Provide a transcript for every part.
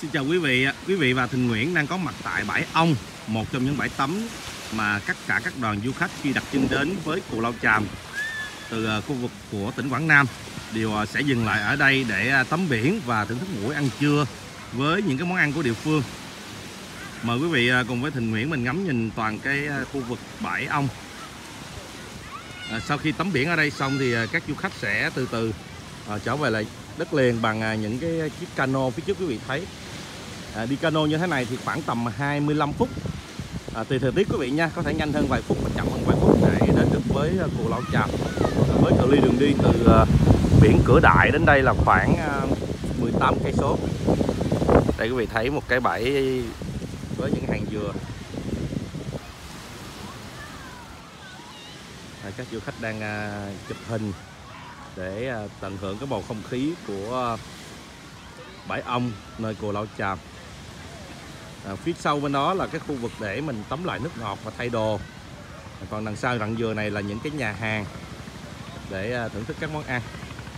Xin chào quý vị, quý vị và Thịnh Nguyễn đang có mặt tại bãi Ong, một trong những bãi tắm mà tất cả các đoàn du khách khi đặt chân đến với Cù Lao Chàm từ ờ, khu vực của tỉnh Quảng Nam đều ờ, sẽ dừng lại ở đây để ờ, tắm biển và thưởng thức buổi ăn trưa với những cái món ăn của địa phương. Mời quý vị cùng với Thịnh Nguyễn mình ngắm nhìn toàn cái khu vực bãi Ong. Sau khi tắm biển ở đây xong thì các du khách sẽ từ từ trở về lại đất liền bằng những cái chiếc cano phía trước quý vị thấy à, đi cano như thế này thì khoảng tầm 25 phút. À, tùy thời tiết quý vị nha có thể nhanh hơn vài phút và chậm hơn vài phút. Để đến được với à, cù lao chàm à, với cự ly đường đi từ à, biển cửa đại đến đây là khoảng à, uh, 18 cây số. Đây quý vị thấy một cái bãi với những hàng dừa. À, các du khách đang à, chụp hình để à, tận hưởng cái bầu không khí của à, bãi ong nơi cù lao chàm à, phía sau bên đó là cái khu vực để mình tắm lại nước ngọt và thay đồ. Còn đằng sau rặng dừa này là những cái nhà hàng để à, thưởng thức các món ăn.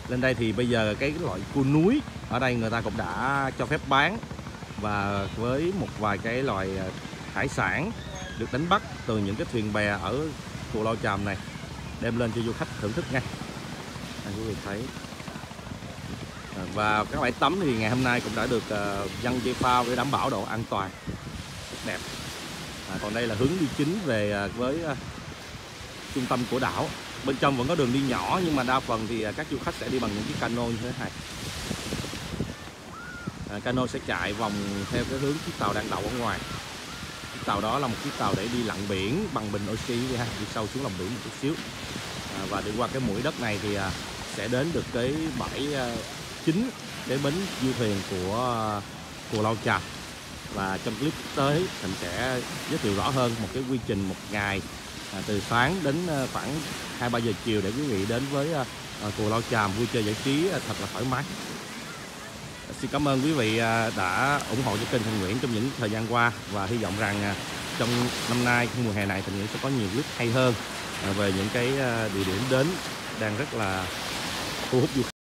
Lên đây thì bây giờ cái loại cua núi ở đây người ta cũng đã cho phép bán và với một vài cái loại ờ, hải sản được đánh bắt từ những cái thuyền bè ở cù lao chàm này đem lên cho du khách thưởng thức ngay anh quý vị thấy và các bãi tắm thì ngày hôm nay cũng đã được ờ, dân dăng dây phao để đảm bảo độ an toàn. Đẹp. À, còn đây là hướng đi chính về ờ, với ờ, trung tâm của đảo. Bên trong vẫn có đường đi nhỏ nhưng mà đa phần thì các du khách sẽ đi bằng những chiếc cano như thế này. À, cano sẽ chạy vòng theo cái hướng chiếc tàu đang đậu ở ngoài. Chiếc tàu đó là một chiếc tàu để đi lặn biển bằng bình oxy đi ha đi sâu xuống lòng biển một chút xíu. À, và đi qua cái mũi đất này thì à, sẽ đến được cái bãi chính cái bến du thuyền của Cù Lao Chàm và trong clip tới mình sẽ giới thiệu rõ hơn một cái quy trình một ngày à, từ sáng đến à, khoảng hai ba giờ chiều để quý vị đến với à, à Cù Lao Chàm vui chơi giải trí à, thật là thoải mái. Xin cảm ơn quý vị đã ủng hộ cho kênh Thành Nguyễn trong những thời gian qua và hy vọng rằng trong năm nay mùa hè này Thành Nguyễn sẽ có nhiều clip hay hơn về những cái địa điểm đến đang rất là thu hút du khách.